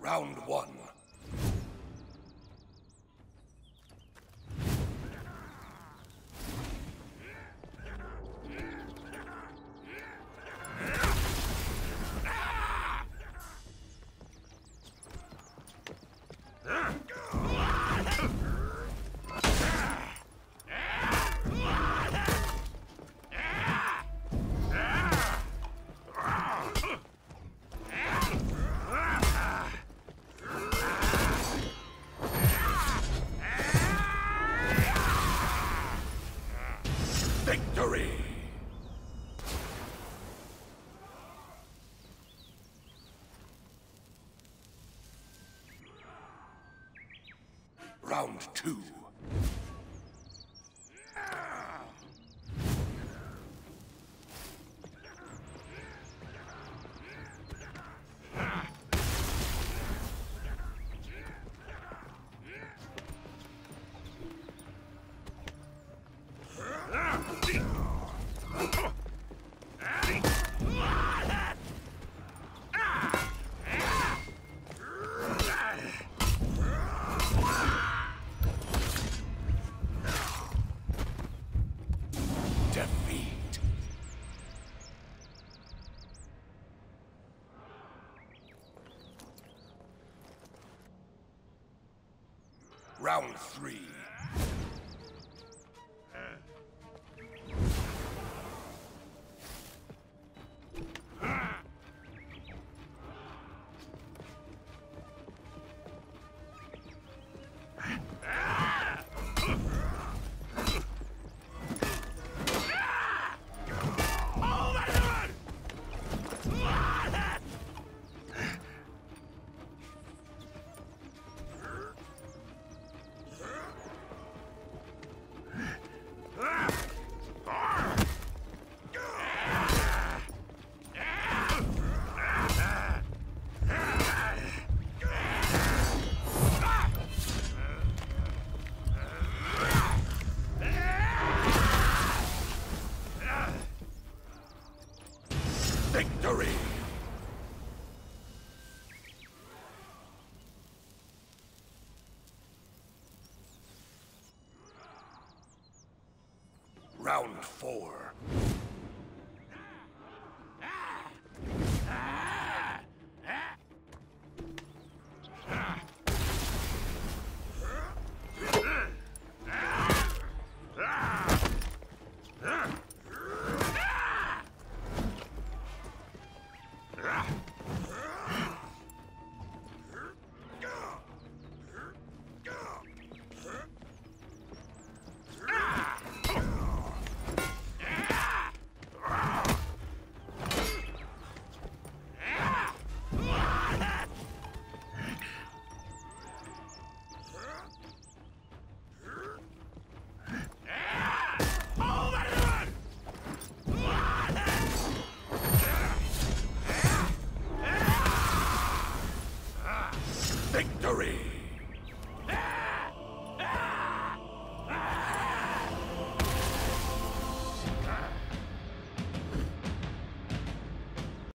Round one. Victory! Round two. Round three. Four.